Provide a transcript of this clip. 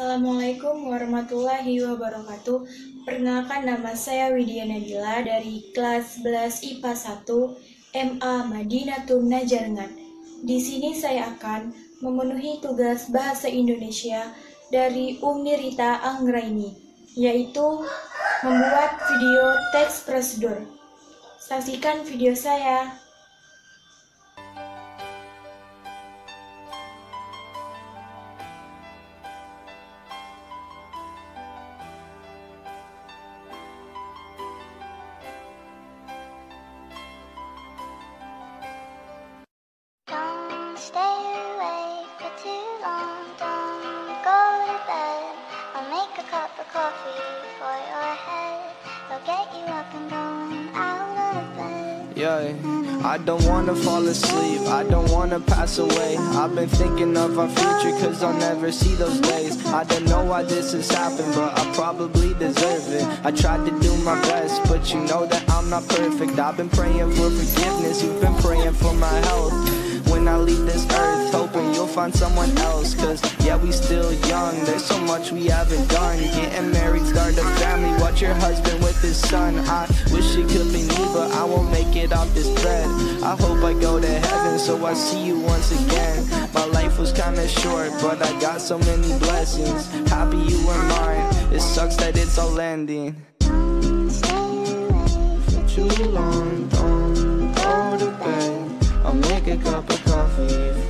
Assalamualaikum warahmatullahi wabarakatuh. Perkenalkan nama saya Widya Nabila dari kelas 11 IPA 1 MA Madinatul Najarengan. Di sini saya akan memenuhi tugas bahasa Indonesia dari Umi Rita Anggraini, yaitu membuat video teks prosedur. Saksikan video saya. Yeah, I don't wanna fall asleep, I don't wanna pass away. I've been thinking of our future, cause I'll never see those days. I don't know why this has happened, but I probably deserve it. I tried to do my best, but you know that I'm not perfect. I've been praying for forgiveness, you've been praying for my health. When I leave this earth, hoping you'll find someone else. Cause yeah, we still young, there's so much we haven't done. Getting married, start a family, watch your husband with his son. I wish it off this bed. I hope I go to heaven, so I see you once again. My life was kinda short, but I got so many blessings. Happy you were mine, it sucks that it's all ending. Don't stay awake for Too long, don't go to bed. I'll make a cup of coffee